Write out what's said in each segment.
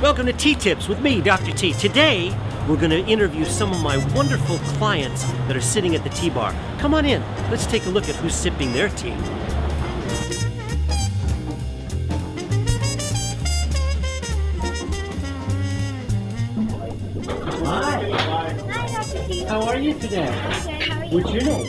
Welcome to Tea Tips with me, Dr. Tea. Today, we're going to interview some of my wonderful clients that are sitting at the tea bar. Come on in. Let's take a look at who's sipping their tea. Hi. Hi. Dr. Tea. How are you today? What's your name?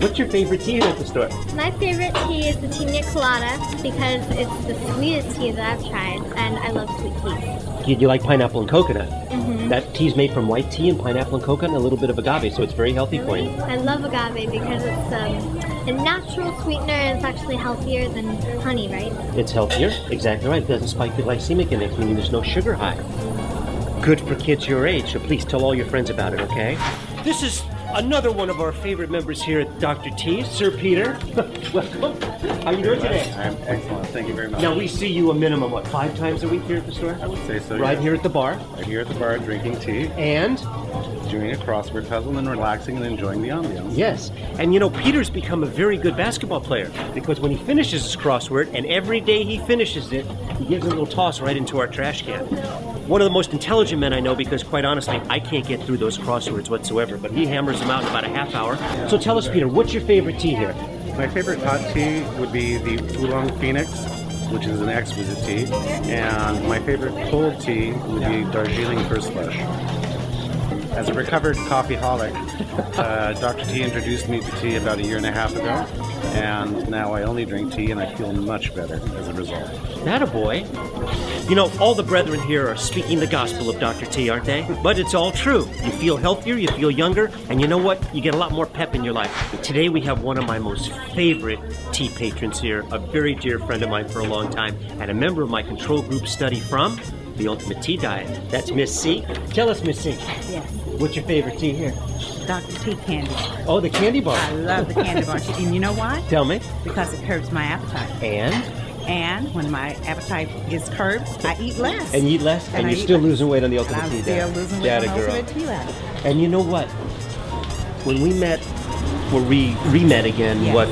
What's your favorite tea at the store? My favorite tea is the Tina Colada because it's the sweetest tea that I've tried, and I love sweet tea. You, you like pineapple and coconut? Mhm. That tea's made from white tea and pineapple and coconut and a little bit of agave, so it's very healthy for you. I love agave because it's um, a natural sweetener and it's actually healthier than honey, right? It's healthier, exactly right. It doesn't spike the glycemic index, meaning there's no sugar high. Good for kids your age, so please tell all your friends about it, okay? This is another one of our favorite members here at Dr. Tea, Sir Peter. Welcome. How are you doing today? I'm excellent. Thank you very much. Now we see you a minimum, what, five times a week here at the store? I would say so. Right yeah. here at the bar. Right here at the bar, drinking tea, And doing a crossword puzzle, and relaxing and enjoying the ambiance. Yes, and you know, Peter's become a very good basketball player because when he finishes his crossword, and every day he finishes it, he gives a little toss right into our trash can. One of the most intelligent men I know because, quite honestly, I can't get through those crosswords whatsoever, but he hammers them out in about a half hour. So tell us, Peter, what's your favorite tea here? My favorite hot tea would be the Oolong Phoenix, which is an exquisite tea, and my favorite cold tea would be Darjeeling First Flush. As a recovered coffeeholic, uh, Dr. Tea introduced me to tea about a year and a half ago, and now I only drink tea and I feel much better as a result. That a boy. You know, all the brethren here are speaking the gospel of Dr. Tea, aren't they? But it's all true. You feel healthier, you feel younger, and you know what? You get a lot more pep in your life. Today we have one of my most favorite tea patrons here, a very dear friend of mine for a long time, and a member of my control group study from the Ultimate Tea Diet. That's Miss C. Tell us, Miss C, Yes, what's your favorite tea here? Dr. Tea candy. Oh, the candy bar. I love the candy bar. And you know why? Tell me. Because it curbs my appetite. And? And when my appetite is curbed, I eat less. And you eat less, and, And you're still less. losing weight on the ultimate And Ultimate I'm Tea still Diet. losing weight on girl. Ultimate Tea Diet. And you know what? When we met, or we re-met again, Yes. what,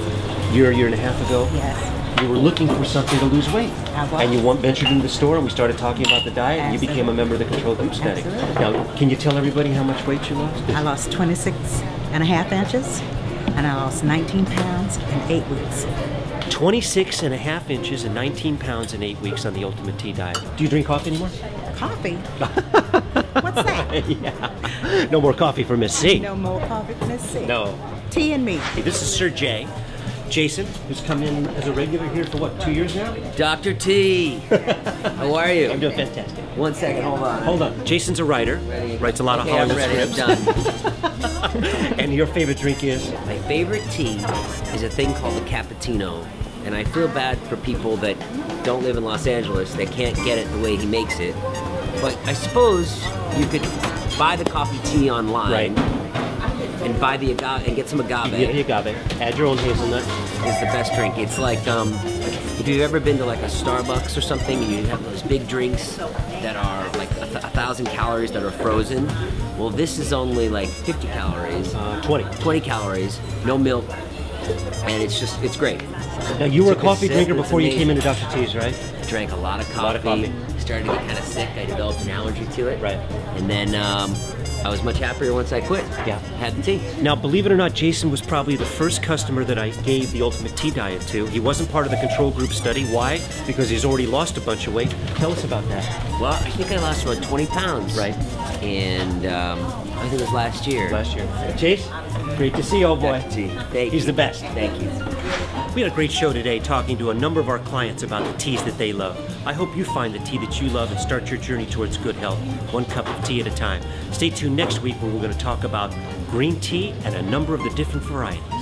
year, year and a half ago? Yes. You were looking for something to lose weight. And you went, ventured into the store and we started talking about the diet and you became a member of the control group study. Now, can you tell everybody how much weight you lost? I lost 26 and a half inches, and I lost 19 pounds in eight weeks. 26 and a half inches and 19 pounds in eight weeks on the Ultimate Tea Diet. Do you drink coffee anymore? Coffee? What's that? yeah. No more coffee for Miss C. No more coffee for Miss C. No. Tea and me. This is Sir Jay. Jason, who's come in as a regular here for what, two years now? Dr. Tea. How are you? I'm doing fantastic. One second, hold on. Hold on. Jason's a writer, Ready? writes a lot of Okay, I'm Hollywood ready. scripts. I'm done. and your favorite drink is? My favorite tea is a thing called the cappuccino. And I feel bad for people that don't live in Los Angeles that can't get it the way he makes it. But I suppose you could buy the coffee tea online Right. And buy the agave and get some agave. You get the agave. Add your own hazelnut. is the best drink. It's like um, if you've ever been to like a Starbucks or something, and you have those big drinks that are like a, th- a thousand calories that are frozen. Well, this is only like 50 calories, Uh, 20. 20 calories, no milk, and it's just it's great. Now, you were a coffee drinker before you came into. Dr. Tea's, right? Drank a lot of coffee. A lot of coffee. Started to get kind of sick. I developed an allergy to it. Right. And then um, I was much happier once I quit. Yeah. Had the tea. Now, believe it or not, Jason was probably the first customer that I gave the Ultimate Tea Diet to. He wasn't part of the control group study. Why? Because he's already lost a bunch of weight. Tell us about that. Well, I think I lost about 20 pounds. Right. And um, I think it was last year. Last year. Chase, great to see you, old boy. Thank He's you. the best. Thank you. We had a great show today talking to a number of our clients about the teas that they love. I hope you find the tea that you love and start your journey towards good health, one cup of tea at a time. Stay tuned next week where we're going to talk about green tea and a number of the different varieties.